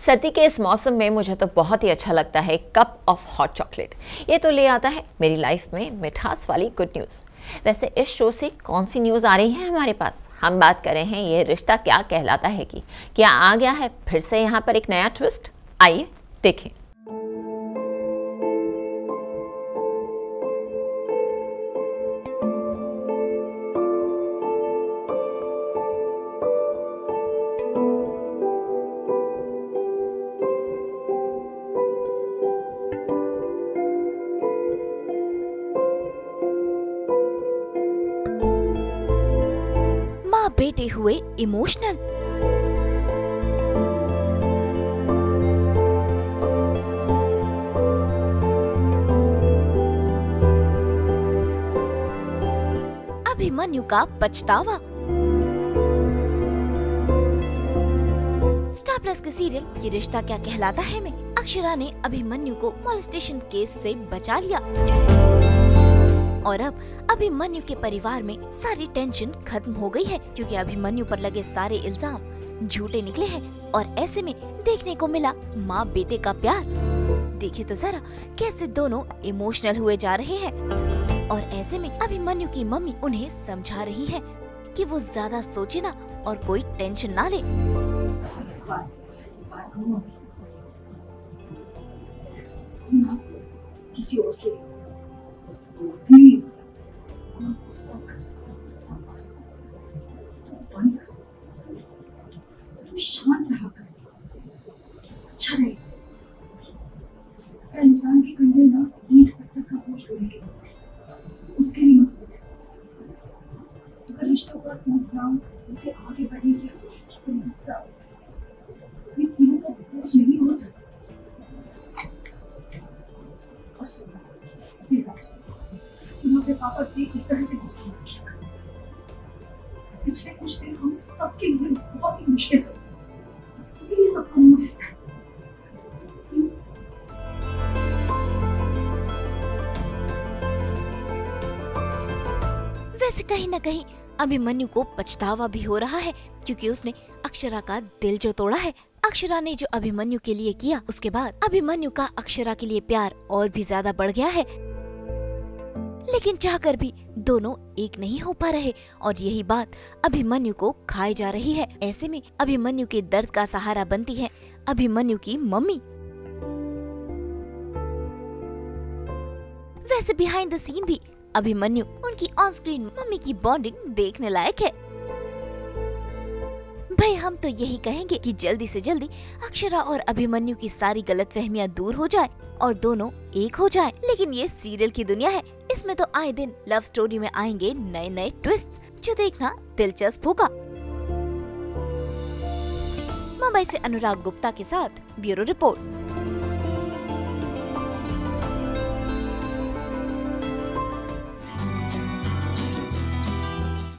सर्दी के इस मौसम में मुझे तो बहुत ही अच्छा लगता है, कप ऑफ़ हॉट चॉकलेट ये तो ले आता है मेरी लाइफ में मिठास वाली गुड न्यूज़ वैसे इस शो से कौन सी न्यूज़ आ रही है हमारे पास? हम बात कर रहे हैं, ये रिश्ता क्या कहलाता है कि, क्या आ गया है? फिर से यहाँ पर एक नया ट्विस्ट आइए, देखें। बेटे हुए इमोशनल। अभिमन्यु का पछतावा। स्टार प्लस के सीरियल ये रिश्ता क्या कहलाता है में? अक्षरा ने अभिमन्यु को मॉलेस्टेशन केस से बचा लिया। और अब अभिमन्यु के परिवार में सारी टेंशन खत्म हो गई है, क्योंकि अभिमन्यु पर लगे सारे इल्ज़ाम झूठे निकले हैं और ऐसे में देखने को मिला माँ बेटे का प्यार। देखिए तो जरा कैसे दोनों इमोशनल हुए जा रहे हैं। और ऐसे में अभिमन्यु की मम्मी उन्हें समझा रही है कि वो ज़्यादा सोचे ना और कोई टेंशन ना ले। किसी और के भी शांत रहा कर अच्छा रहे इंसान के कंधे ना ईंट पत्थर का बोझ ढोएँगे उसके लिए मज़बूत है। तो अगर रिश्तों का टूटना उसे आगे बढ़ने की कोशिश पर गुस्सा ये तीनों का बोझ नहीं हो सकता। और सुनो मेरी तुम अपने पापा पे इस तरह से गुस्सा मत पिछले कुछ दिन हम सबके लिए बहुत ही मुश्किल है मूड ऐसा वैसे कहीं न कहीं अभिमन्यु को पछतावा भी हो रहा है, क्योंकि उसने अक्षरा का दिल जो तोड़ा है, अक्षरा ने जो अभिमन्यु के लिए किया, उसके बाद अभिमन्यु का अक्षरा के लिए प्यार और भी ज़्यादा बढ़ गया है। लेकिन चाहकर भी दोनों एक नहीं हो पा रहे। और यही बात अभिमन्यु को खाई जा रही है। ऐसे में अभिमन्यु के दर्द का सहारा बनती है। अभिमन्यु की मम्मी। वैसे बिहाइंड द सीन भी अभिमन्यु उनकी ऑन स्क्रीन मम्मी की बॉन्डिंग देखने लायक है। भाई, हम तो यही कहेंगे कि जल्दी से जल्दी अक्षरा और अभिमन्यु की सारी गलतफहमियाँ दूर हो जाए और दोनों एक हो जाए। लेकिन ये सीरियल की दुनिया है। इसमें तो आए दिन लव स्टोरी में आएँगे नए नए ट्विस्ट जो देखना दिलचस्प होगा। मुंबई से अनुराग गुप्ता के साथ ब्यूरो रिपोर्ट।